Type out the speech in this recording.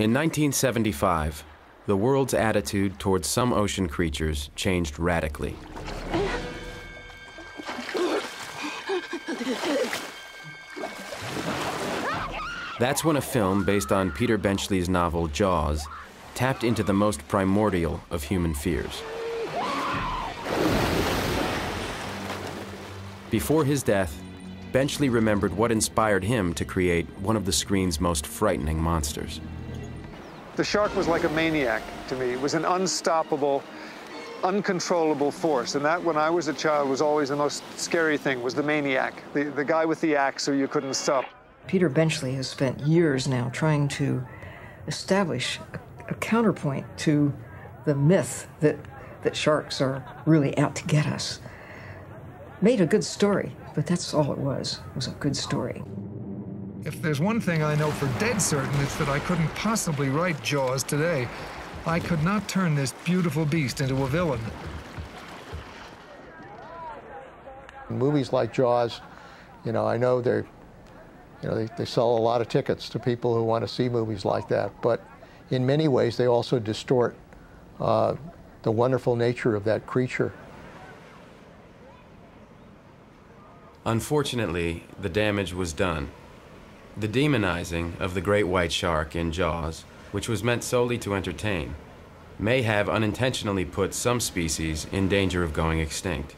In 1975, the world's attitude towards some ocean creatures changed radically. That's when a film based on Peter Benchley's novel Jaws tapped into the most primordial of human fears. Before his death, Benchley remembered what inspired him to create one of the screen's most frightening monsters. The shark was like a maniac to me. It was an unstoppable, uncontrollable force. And that, when I was a child, was always the most scary thing, was the maniac, the, the guy with the axe who you couldn't stop. Peter Benchley has spent years now trying to establish a, a counterpoint to the myth that, that sharks are really out to get us made a good story, but that's all it was, was a good story. If there's one thing I know for dead certain, it's that I couldn't possibly write Jaws today. I could not turn this beautiful beast into a villain. Movies like Jaws, you know, I know they're, you know, they, they sell a lot of tickets to people who want to see movies like that, but in many ways they also distort uh, the wonderful nature of that creature. Unfortunately, the damage was done. The demonizing of the great white shark in Jaws, which was meant solely to entertain, may have unintentionally put some species in danger of going extinct.